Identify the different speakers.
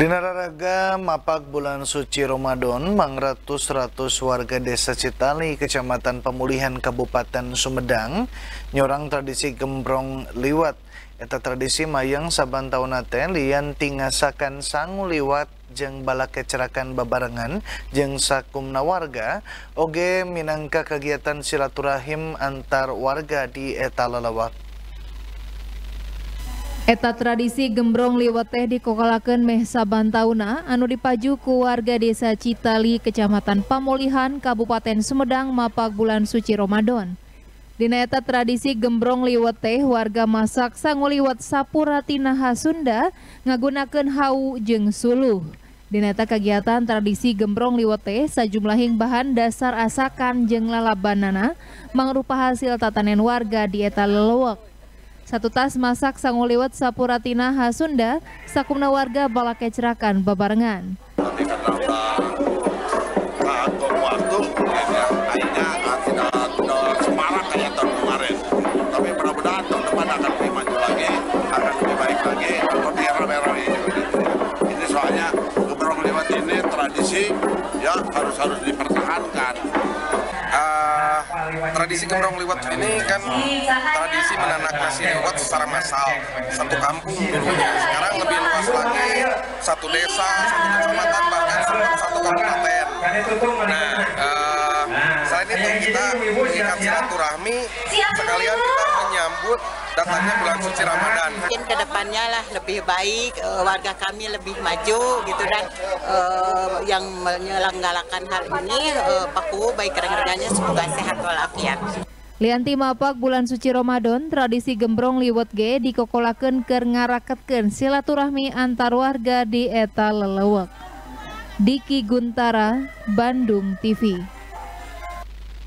Speaker 1: Dinararaga mapak bulan suci Ramadan, mangratus-ratus warga desa Citali, Kecamatan Pemulihan Kabupaten Sumedang, nyorang tradisi gembrong liwat. Eta tradisi mayang saban tahun nate lian tingasakan sangu liwat jeng bala kecerakan babarengan jeng sakumna warga oge minangka kegiatan silaturahim antar warga di eta lelewak.
Speaker 2: Eta tradisi gembrong liwat teh dikokolakeun meh saban tauna anu dipaju ku warga desa Citali Kecamatan Pamulihan Kabupaten Sumedang mapak bulan suci Ramadan. Dina eta tradisi gembrong liwat teh warga masak sangu liwat sapuratina Sunda ngagunakeun hau jeung suluh. Dina eta kegiatan tradisi gembrong liwat teh sajumlahing bahan dasar asakan jeung lalabanana mangrupa hasil tatanen warga di eta lelewek. Satu tas masak sangu liwat sapuratina Sunda sakumna warga balak kecerakan babarengan.
Speaker 3: Tradisi ya harus harus dipertahankan.
Speaker 4: Tradisi gembrong liwat ini kan tradisi menanak nasi liwat secara massal satu kampung dulunya. Sekarang lebih luas lagi satu desa satu kecamatan bahkan satu kabupaten. Nah uh, selain itu kita mengikat silaturahmi sekalian kita menyambut datangnya bulan suci Ramadan.
Speaker 5: Mungkin ke depannya lah lebih baik, uh, warga kami lebih maju gitu dan uh, yang menyelenggarakan hal ini uh, Paku baik rekan semoga sehat walafiat.
Speaker 2: Lianti mapak bulan suci Ramadan, tradisi gembrong liwet ge dikokolakeun keur ngaraketkeun silaturahmi antar warga di eta lelewek. Diki Guntara, Bandung TV.